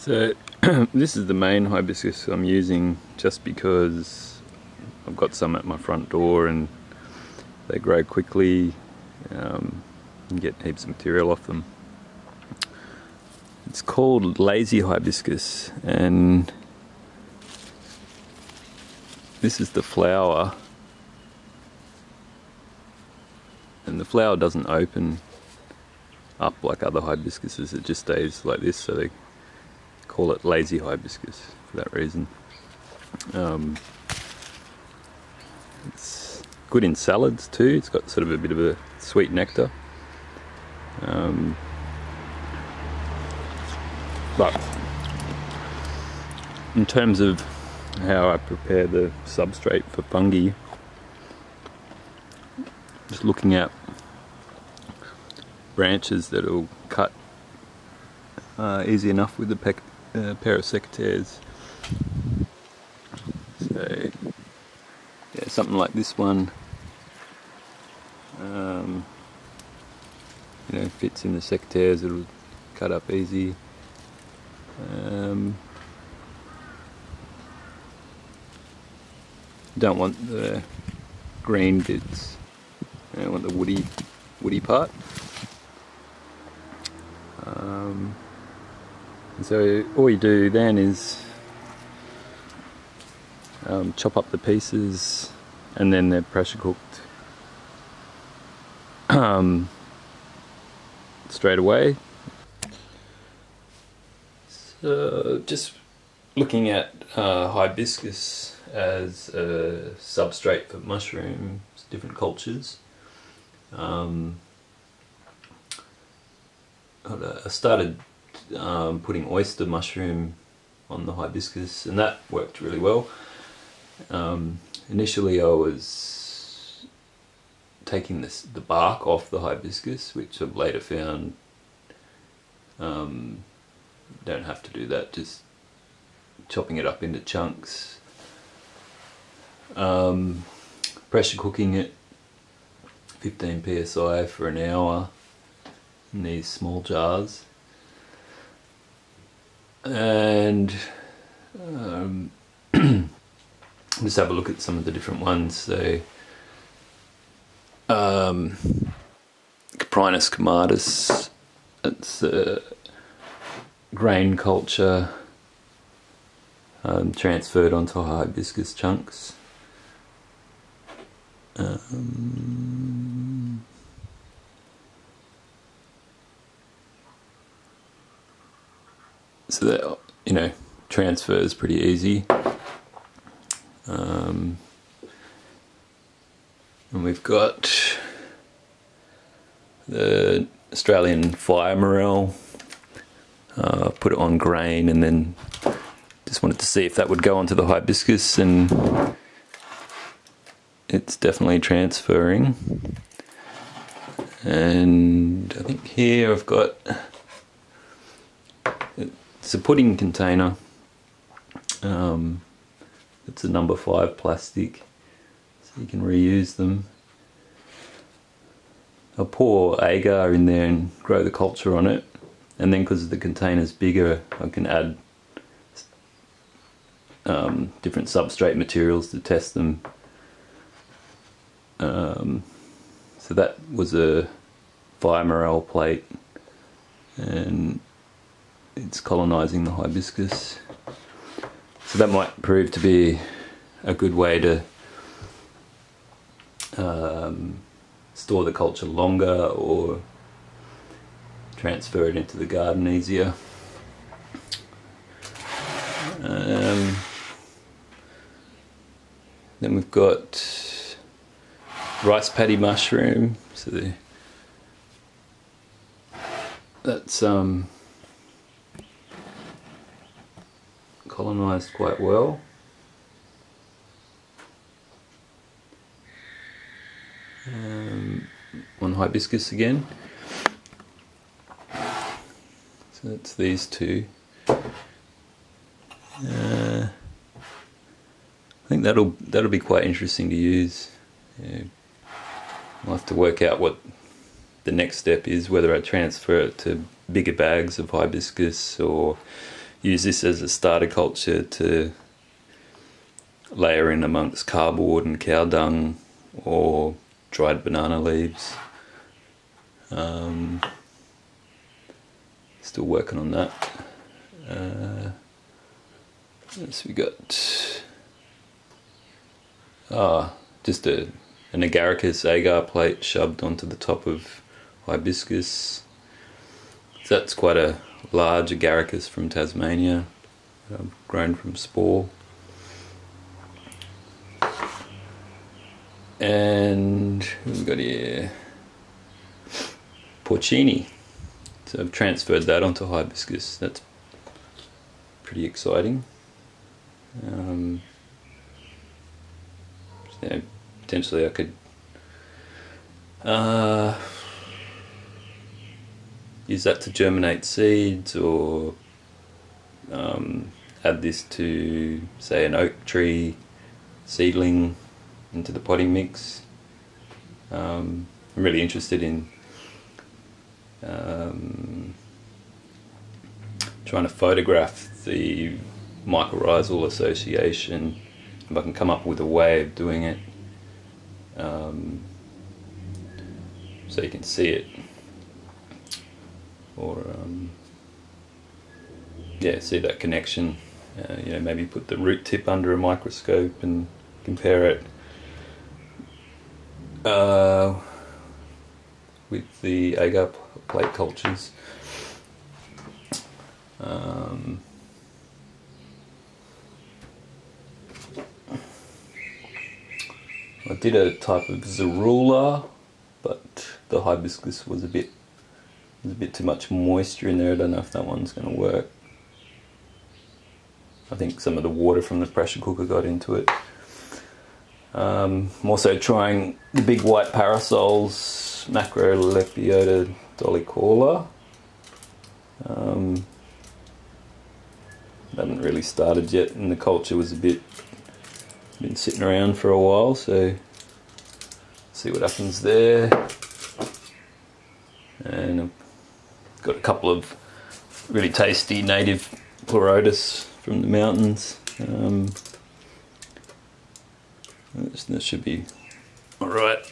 So this is the main hibiscus I'm using just because I've got some at my front door and they grow quickly um, and get heaps of material off them. It's called lazy hibiscus and this is the flower and the flower doesn't open up like other hibiscuses it just stays like this so they call it lazy hibiscus for that reason. Um, it's good in salads too. It's got sort of a bit of a sweet nectar. Um, but in terms of how I prepare the substrate for fungi, just looking at branches that will cut uh, easy enough with the uh, pair of secateurs. So, yeah, something like this one, um, you know, fits in the secateurs, it'll cut up easy. Um, don't want the green bits, I want the woody, woody part. Um, so all you do then is um, chop up the pieces and then they're pressure cooked um, straight away. So just looking at uh, hibiscus as a substrate for mushrooms, different cultures. Um, I started um, putting oyster mushroom on the hibiscus and that worked really well. Um, initially I was taking this, the bark off the hibiscus which I've later found um, don't have to do that just chopping it up into chunks um, pressure cooking it 15 psi for an hour in these small jars and um, just have a look at some of the different ones. So, um, Coprinus comatus, it's a grain culture um, transferred onto hibiscus chunks. Um, so that you know transfer is pretty easy. Um, and we've got the Australian fire morel uh, put it on grain and then just wanted to see if that would go onto the hibiscus and it's definitely transferring. And I think here I've got it's a pudding container. Um, it's a number five plastic, so you can reuse them. I'll pour agar in there and grow the culture on it, and then because the container's bigger, I can add um, different substrate materials to test them. Um, so that was a fire morel plate, and it's colonizing the hibiscus. So that might prove to be a good way to um, store the culture longer or transfer it into the garden easier. Um, then we've got rice paddy mushroom. So the, that's um, colonized quite well. Um, on hibiscus again. So that's these two. Uh, I think that'll that'll be quite interesting to use. Yeah. I'll have to work out what the next step is, whether I transfer it to bigger bags of hibiscus or use this as a starter culture to layer in amongst cardboard and cow dung or dried banana leaves. Um, still working on that. Uh, what we got? Ah, just a an agaricus agar plate shoved onto the top of hibiscus. So that's quite a large agaricus from Tasmania, uh, grown from spore. And we've got here porcini. So I've transferred that onto hibiscus. That's pretty exciting. Um, so potentially I could uh, use that to germinate seeds or um, add this to say an oak tree seedling into the potting mix. Um, I'm really interested in um, trying to photograph the mycorrhizal association if I can come up with a way of doing it um, so you can see it or um, yeah see that connection uh, you know maybe put the root tip under a microscope and compare it uh, with the agar plate cultures. Um, I did a type of Zarula, but the hibiscus was a bit there's a bit too much moisture in there. I don't know if that one's going to work. I think some of the water from the pressure cooker got into it. Um, I'm also trying the big white parasols, Macrolepiota dolichaula. Um, haven't really started yet, and the culture was a bit been sitting around for a while, so see what happens there. And I've got a couple of really tasty native Pleurotus from the mountains. Um, that should be alright.